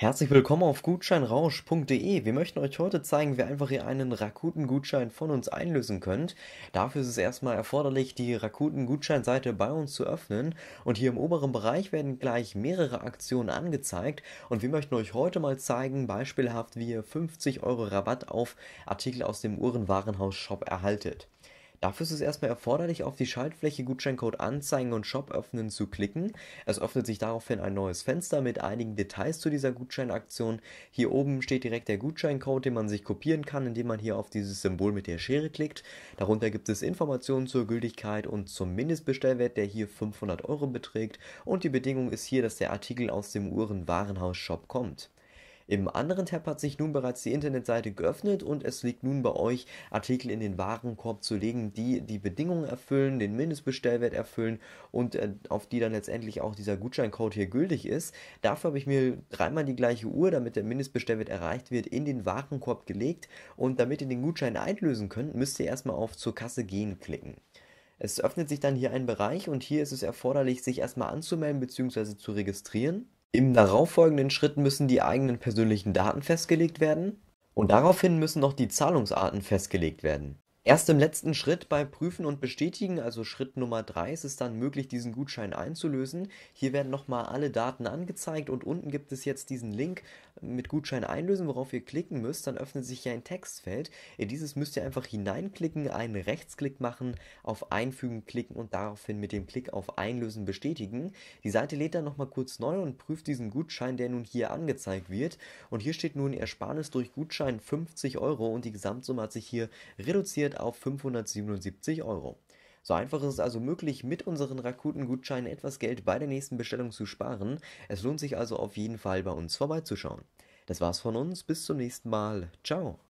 Herzlich willkommen auf gutscheinrausch.de. Wir möchten euch heute zeigen, wie einfach ihr einen Rakuten-Gutschein von uns einlösen könnt. Dafür ist es erstmal erforderlich, die Rakuten-Gutscheinseite bei uns zu öffnen. Und hier im oberen Bereich werden gleich mehrere Aktionen angezeigt. Und wir möchten euch heute mal zeigen, beispielhaft, wie ihr 50 Euro Rabatt auf Artikel aus dem Uhrenwarenhaus-Shop erhaltet. Dafür ist es erstmal erforderlich, auf die Schaltfläche Gutscheincode Anzeigen und Shop öffnen zu klicken. Es öffnet sich daraufhin ein neues Fenster mit einigen Details zu dieser Gutscheinaktion. Hier oben steht direkt der Gutscheincode, den man sich kopieren kann, indem man hier auf dieses Symbol mit der Schere klickt. Darunter gibt es Informationen zur Gültigkeit und zum Mindestbestellwert, der hier 500 Euro beträgt. Und die Bedingung ist hier, dass der Artikel aus dem Uhrenwarenhaus-Shop kommt. Im anderen Tab hat sich nun bereits die Internetseite geöffnet und es liegt nun bei euch, Artikel in den Warenkorb zu legen, die die Bedingungen erfüllen, den Mindestbestellwert erfüllen und äh, auf die dann letztendlich auch dieser Gutscheincode hier gültig ist. Dafür habe ich mir dreimal die gleiche Uhr, damit der Mindestbestellwert erreicht wird, in den Warenkorb gelegt und damit ihr den Gutschein einlösen könnt, müsst ihr erstmal auf zur Kasse gehen klicken. Es öffnet sich dann hier ein Bereich und hier ist es erforderlich, sich erstmal anzumelden bzw. zu registrieren. Im darauffolgenden Schritt müssen die eigenen persönlichen Daten festgelegt werden und daraufhin müssen noch die Zahlungsarten festgelegt werden. Erst im letzten Schritt bei Prüfen und Bestätigen, also Schritt Nummer 3, ist es dann möglich, diesen Gutschein einzulösen. Hier werden nochmal alle Daten angezeigt und unten gibt es jetzt diesen Link mit Gutschein einlösen, worauf ihr klicken müsst. Dann öffnet sich hier ein Textfeld. In dieses müsst ihr einfach hineinklicken, einen Rechtsklick machen, auf Einfügen klicken und daraufhin mit dem Klick auf Einlösen bestätigen. Die Seite lädt dann nochmal kurz neu und prüft diesen Gutschein, der nun hier angezeigt wird. Und hier steht nun Ersparnis durch Gutschein 50 Euro und die Gesamtsumme hat sich hier reduziert reduziert auf 577 Euro. So einfach ist es also möglich, mit unseren Rakuten-Gutscheinen etwas Geld bei der nächsten Bestellung zu sparen. Es lohnt sich also auf jeden Fall bei uns vorbeizuschauen. Das war's von uns, bis zum nächsten Mal. Ciao.